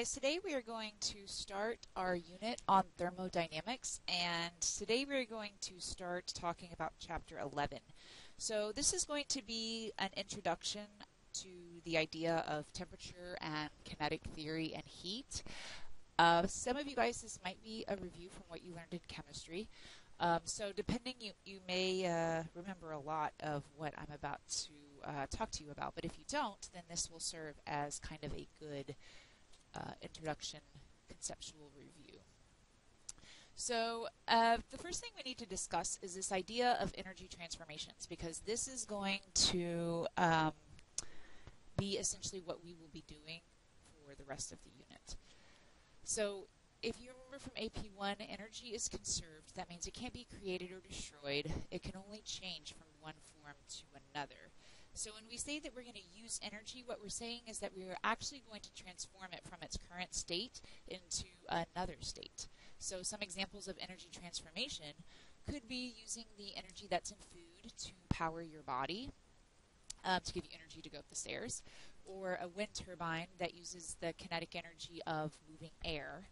guys, today we are going to start our unit on thermodynamics and today we're going to start talking about chapter 11. So this is going to be an introduction to the idea of temperature and kinetic theory and heat. Uh, some of you guys, this might be a review from what you learned in chemistry. Um, so depending, you, you may uh, remember a lot of what I'm about to uh, talk to you about, but if you don't, then this will serve as kind of a good uh, introduction conceptual review. So uh, the first thing we need to discuss is this idea of energy transformations because this is going to um, be essentially what we will be doing for the rest of the unit. So if you remember from AP1, energy is conserved. That means it can't be created or destroyed. It can only change from one form to another. So when we say that we're going to use energy, what we're saying is that we are actually going to transform it from its current state into another state. So some examples of energy transformation could be using the energy that's in food to power your body, um, to give you energy to go up the stairs, or a wind turbine that uses the kinetic energy of moving air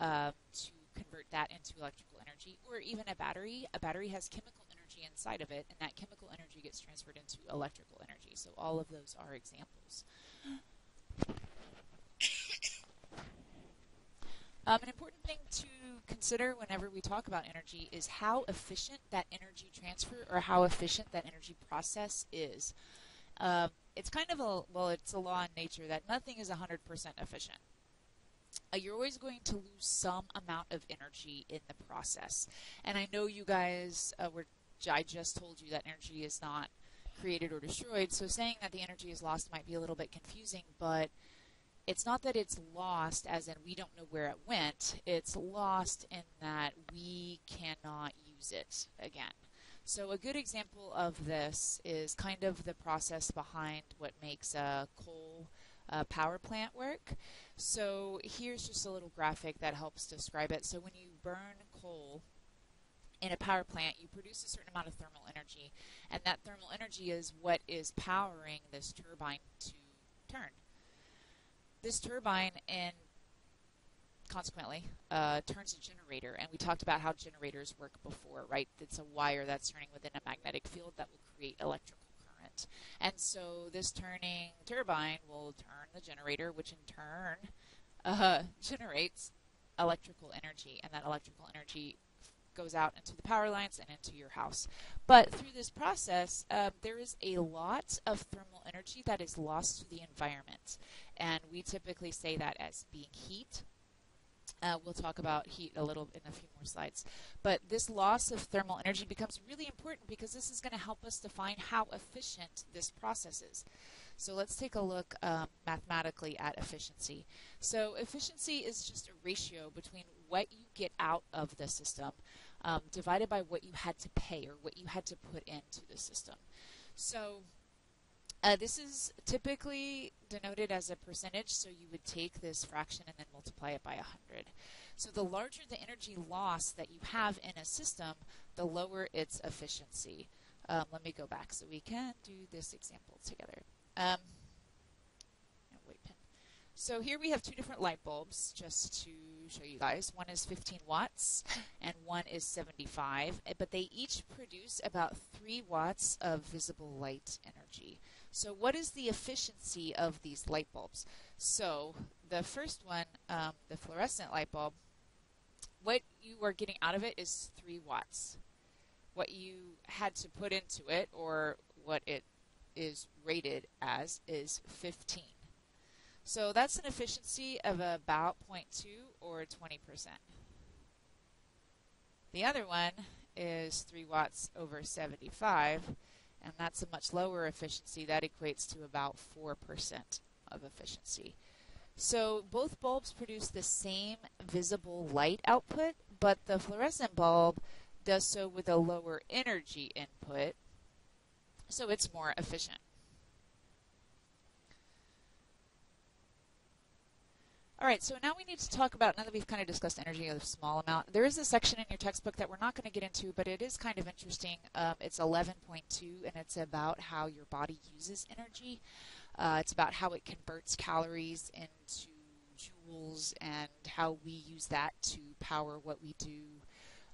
um, to convert that into electrical energy, or even a battery. A battery has chemical energy inside of it, and that chemical energy gets transferred into electrical energy. So all of those are examples. Um, an important thing to consider whenever we talk about energy is how efficient that energy transfer or how efficient that energy process is. Um, it's kind of a, well, it's a law in nature that nothing is 100% efficient. Uh, you're always going to lose some amount of energy in the process. And I know you guys uh, were I just told you that energy is not created or destroyed. So saying that the energy is lost might be a little bit confusing, but it's not that it's lost as in we don't know where it went. It's lost in that we cannot use it again. So a good example of this is kind of the process behind what makes a coal power plant work. So here's just a little graphic that helps describe it. So when you burn coal, in a power plant, you produce a certain amount of thermal energy, and that thermal energy is what is powering this turbine to turn. This turbine, and consequently, uh, turns a generator, and we talked about how generators work before, right? It's a wire that's turning within a magnetic field that will create electrical current. And so this turning turbine will turn the generator, which in turn uh, generates electrical energy, and that electrical energy goes out into the power lines and into your house. But through this process, um, there is a lot of thermal energy that is lost to the environment. And we typically say that as being heat. Uh, we'll talk about heat a little in a few more slides. But this loss of thermal energy becomes really important because this is going to help us define how efficient this process is. So let's take a look um, mathematically at efficiency. So efficiency is just a ratio between what you get out of the system um, divided by what you had to pay or what you had to put into the system. So uh, this is typically denoted as a percentage, so you would take this fraction and then multiply it by 100. So the larger the energy loss that you have in a system, the lower its efficiency. Um, let me go back so we can do this example together. Um, so here we have two different light bulbs, just to show you guys. One is 15 watts and one is 75, eh, but they each produce about 3 watts of visible light energy. So what is the efficiency of these light bulbs? So the first one, um, the fluorescent light bulb, what you are getting out of it is 3 watts. What you had to put into it, or what it is rated as, is 15. So that's an efficiency of about 0.2 or 20%. The other one is 3 watts over 75, and that's a much lower efficiency. That equates to about 4% of efficiency. So both bulbs produce the same visible light output, but the fluorescent bulb does so with a lower energy input, so it's more efficient. All right, so now we need to talk about, now that we've kind of discussed energy a small amount, there is a section in your textbook that we're not going to get into, but it is kind of interesting. Um, it's 11.2, and it's about how your body uses energy. Uh, it's about how it converts calories into joules and how we use that to power what we do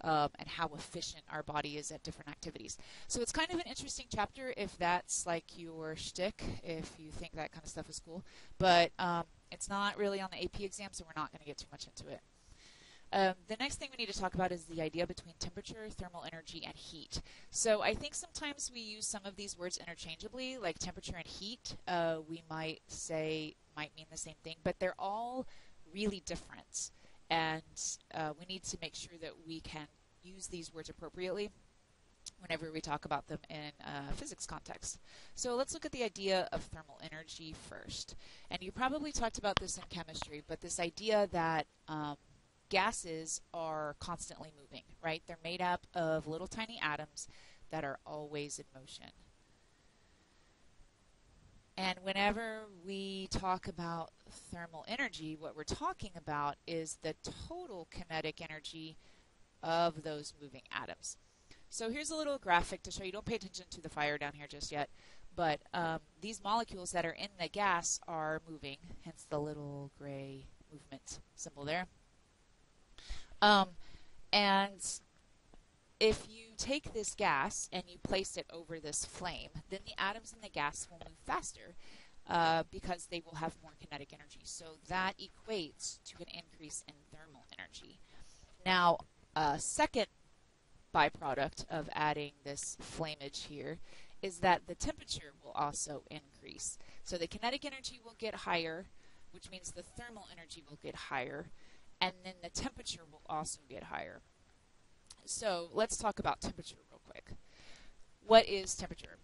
um, and how efficient our body is at different activities. So it's kind of an interesting chapter if that's like your shtick, if you think that kind of stuff is cool. But um, it's not really on the AP exam, so we're not going to get too much into it. Um, the next thing we need to talk about is the idea between temperature, thermal energy, and heat. So I think sometimes we use some of these words interchangeably, like temperature and heat. Uh, we might say might mean the same thing, but they're all really different and uh, we need to make sure that we can use these words appropriately whenever we talk about them in a physics context. So let's look at the idea of thermal energy first. And you probably talked about this in chemistry, but this idea that um, gases are constantly moving, right? They're made up of little tiny atoms that are always in motion. And whenever we talk about thermal energy, what we're talking about is the total kinetic energy of those moving atoms. So here's a little graphic to show you. Don't pay attention to the fire down here just yet. But um, these molecules that are in the gas are moving, hence the little gray movement symbol there. Um, and if you take this gas and you place it over this flame, then the atoms in the gas will move faster uh, because they will have more kinetic energy. So that equates to an increase in thermal energy. Now, a second byproduct of adding this flameage here is that the temperature will also increase. So the kinetic energy will get higher, which means the thermal energy will get higher, and then the temperature will also get higher. So let's talk about temperature real quick. What is temperature?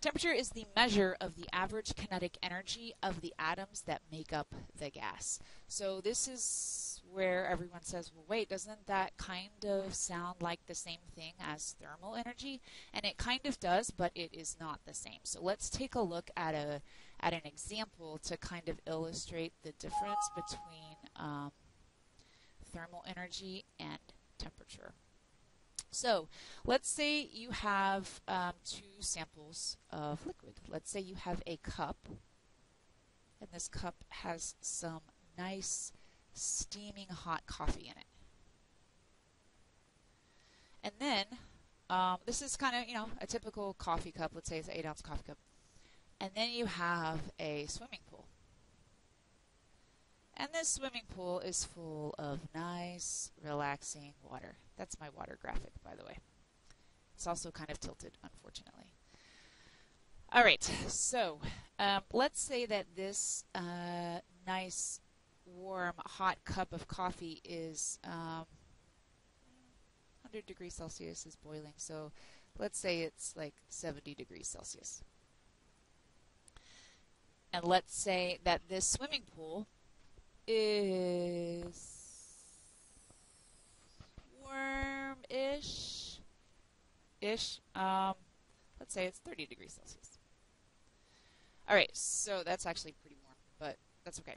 Temperature is the measure of the average kinetic energy of the atoms that make up the gas. So this is where everyone says, well, wait, doesn't that kind of sound like the same thing as thermal energy? And it kind of does, but it is not the same. So let's take a look at a at an example to kind of illustrate the difference between um, thermal energy and temperature. So let's say you have um, two samples of liquid. Let's say you have a cup, and this cup has some nice steaming hot coffee in it. And then, um, this is kind of, you know, a typical coffee cup. Let's say it's an 8 ounce coffee cup. And then you have a swimming pool. And this swimming pool is full of nice, relaxing water. That's my water graphic, by the way. It's also kind of tilted, unfortunately. All right, so um, let's say that this uh, nice, warm, hot cup of coffee is um, 100 degrees Celsius is boiling. So let's say it's like 70 degrees Celsius. And let's say that this swimming pool is warm-ish. Ish. Um, let's say it's 30 degrees Celsius. All right, so that's actually pretty warm, but that's okay.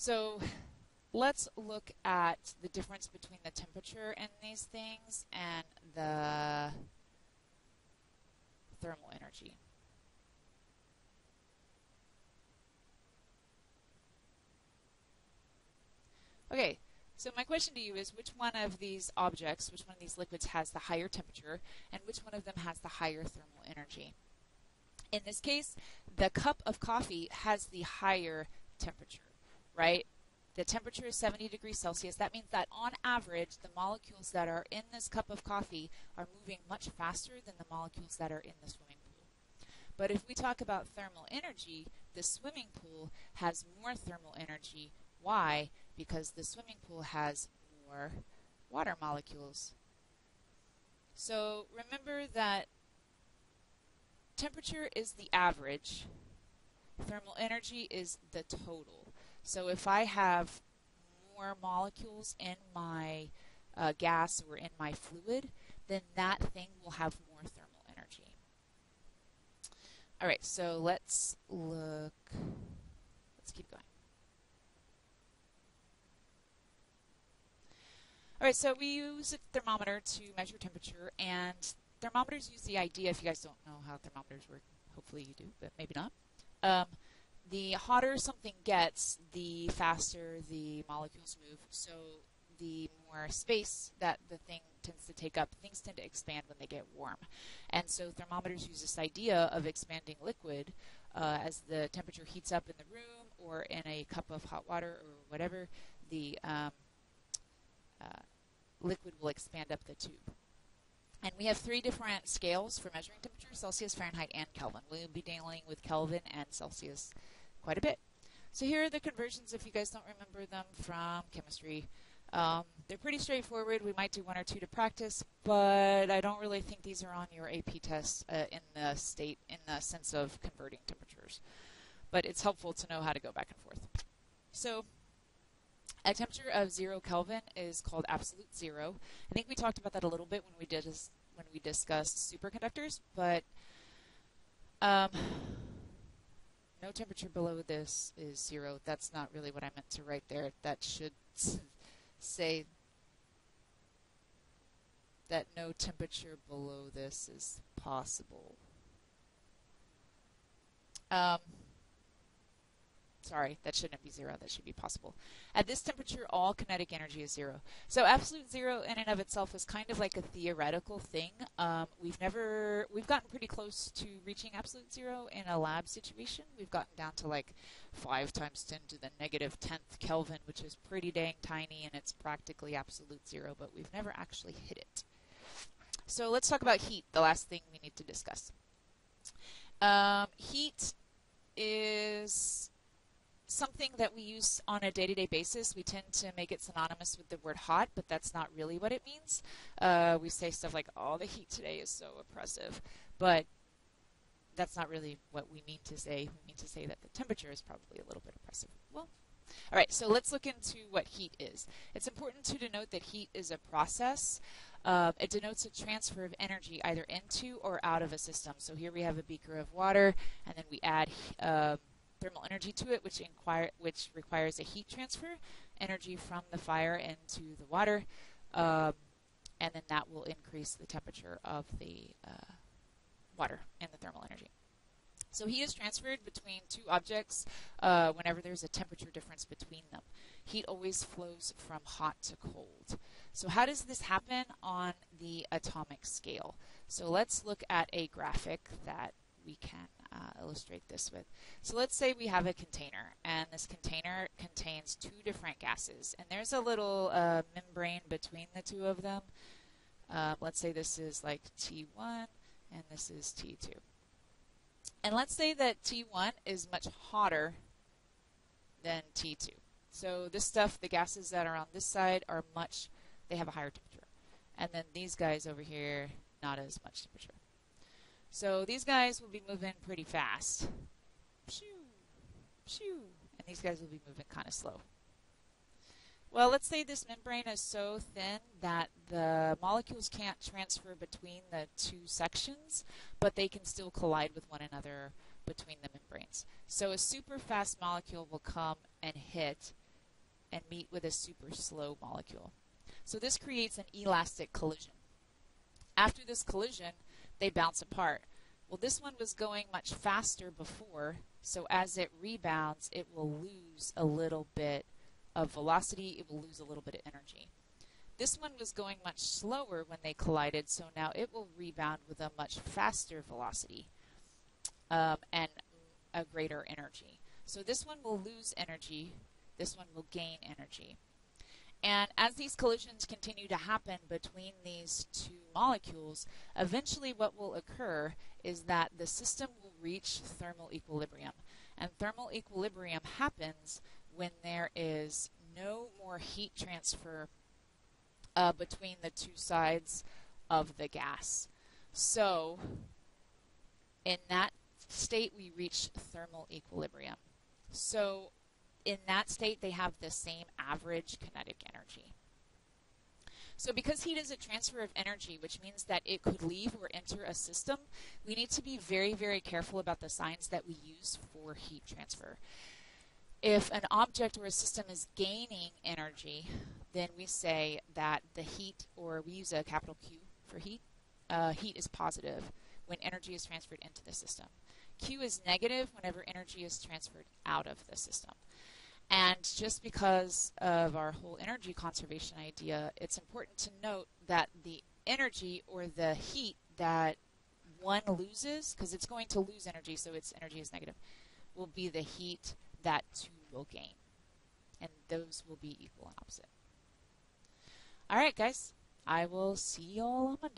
So let's look at the difference between the temperature in these things and the thermal energy. Okay, so my question to you is which one of these objects, which one of these liquids has the higher temperature, and which one of them has the higher thermal energy? In this case, the cup of coffee has the higher temperature, right? The temperature is 70 degrees Celsius. That means that on average, the molecules that are in this cup of coffee are moving much faster than the molecules that are in the swimming pool. But if we talk about thermal energy, the swimming pool has more thermal energy. Why? because the swimming pool has more water molecules. So remember that temperature is the average, thermal energy is the total. So if I have more molecules in my uh, gas or in my fluid, then that thing will have more thermal energy. All right, so let's look. Let's keep going. All right, so we use a thermometer to measure temperature, and thermometers use the idea, if you guys don't know how thermometers work, hopefully you do, but maybe not, um, the hotter something gets, the faster the molecules move. So the more space that the thing tends to take up, things tend to expand when they get warm. And so thermometers use this idea of expanding liquid uh, as the temperature heats up in the room or in a cup of hot water or whatever, the um, uh, liquid will expand up the tube. And we have three different scales for measuring temperature Celsius, Fahrenheit, and Kelvin. We'll be dealing with Kelvin and Celsius quite a bit. So here are the conversions if you guys don't remember them from chemistry. Um, they're pretty straightforward. We might do one or two to practice, but I don't really think these are on your AP test uh, in the state, in the sense of converting temperatures. But it's helpful to know how to go back and forth. So a temperature of zero Kelvin is called absolute zero. I think we talked about that a little bit when we did when we discussed superconductors, but um, no temperature below this is zero. That's not really what I meant to write there. That should say that no temperature below this is possible. Um, sorry, that shouldn't be zero. That should be possible. At this temperature, all kinetic energy is zero. So absolute zero in and of itself is kind of like a theoretical thing. Um, we've never, we've gotten pretty close to reaching absolute zero in a lab situation. We've gotten down to like 5 times 10 to the negative 10th Kelvin, which is pretty dang tiny and it's practically absolute zero, but we've never actually hit it. So let's talk about heat, the last thing we need to discuss. Um, heat is something that we use on a day-to-day basis. We tend to make it synonymous with the word hot, but that's not really what it means. Uh, we say stuff like, "Oh, the heat today is so oppressive," but that's not really what we mean to say. We mean to say that the temperature is probably a little bit oppressive. Well, all right, so let's look into what heat is. It's important to denote that heat is a process. Um, it denotes a transfer of energy either into or out of a system. So here we have a beaker of water, and then we add um, thermal energy to it, which, inquire, which requires a heat transfer, energy from the fire into the water, um, and then that will increase the temperature of the uh, water and the thermal energy. So heat is transferred between two objects uh, whenever there's a temperature difference between them. Heat always flows from hot to cold. So how does this happen on the atomic scale? So let's look at a graphic that we can uh, illustrate this with. So let's say we have a container, and this container contains two different gases, and there's a little uh, membrane between the two of them. Uh, let's say this is like T1, and this is T2. And let's say that T1 is much hotter than T2. So this stuff, the gases that are on this side are much, they have a higher temperature. And then these guys over here, not as much temperature. So these guys will be moving pretty fast. And these guys will be moving kind of slow. Well, let's say this membrane is so thin that the molecules can't transfer between the two sections, but they can still collide with one another between the membranes. So a super fast molecule will come and hit and meet with a super slow molecule. So this creates an elastic collision. After this collision, they bounce apart. Well, this one was going much faster before, so as it rebounds, it will lose a little bit of velocity, it will lose a little bit of energy. This one was going much slower when they collided, so now it will rebound with a much faster velocity um, and a greater energy. So this one will lose energy, this one will gain energy. And as these collisions continue to happen between these two molecules, eventually what will occur is that the system will reach thermal equilibrium. And thermal equilibrium happens when there is no more heat transfer uh, between the two sides of the gas. So, in that state, we reach thermal equilibrium. So, in that state, they have the same average kinetic energy. So because heat is a transfer of energy, which means that it could leave or enter a system, we need to be very, very careful about the signs that we use for heat transfer. If an object or a system is gaining energy, then we say that the heat, or we use a capital Q for heat, uh, heat is positive when energy is transferred into the system. Q is negative whenever energy is transferred out of the system. And just because of our whole energy conservation idea, it's important to note that the energy or the heat that one loses, because it's going to lose energy, so its energy is negative, will be the heat that two will gain. And those will be equal and opposite. All right, guys. I will see you all on Monday.